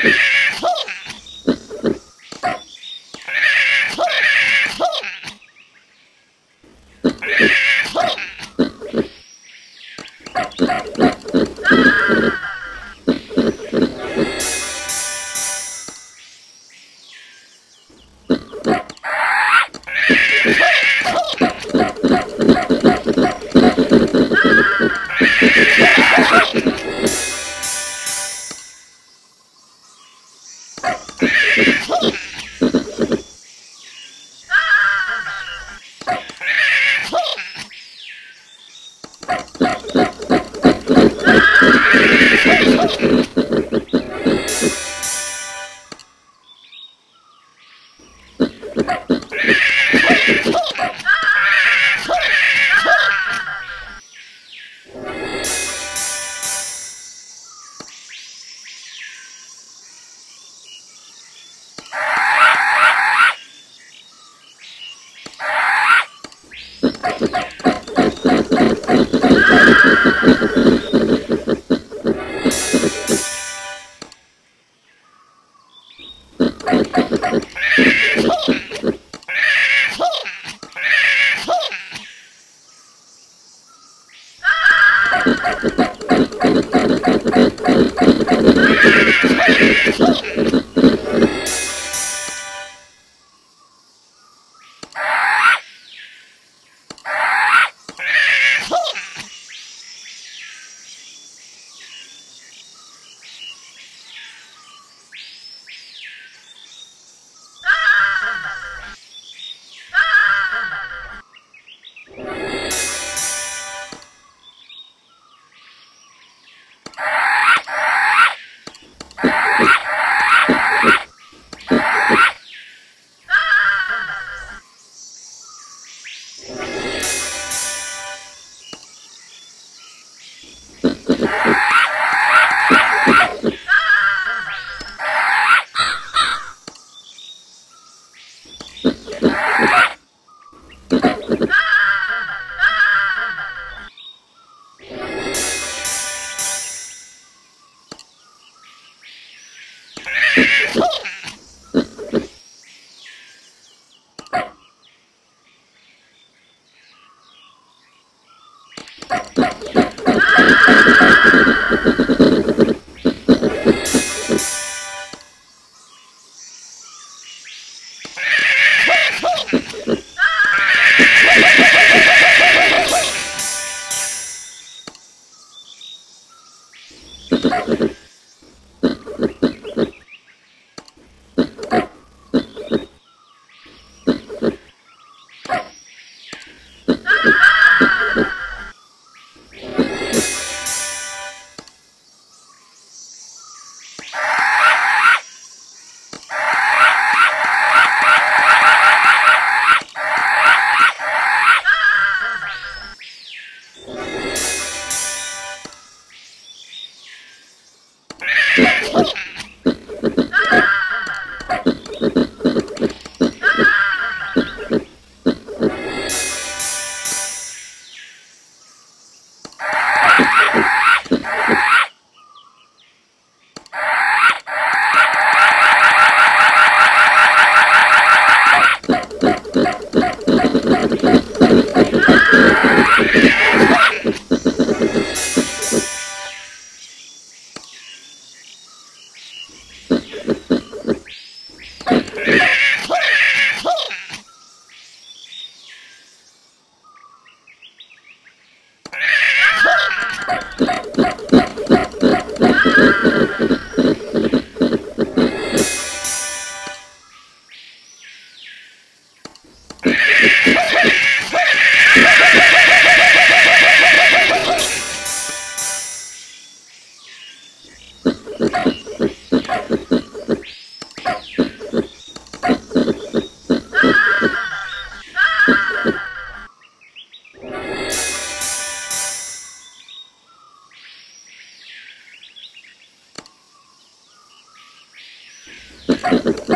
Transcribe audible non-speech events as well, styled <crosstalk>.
Peace. <laughs> Okay. Thank <laughs> you <laughs> you. differently. <laughs>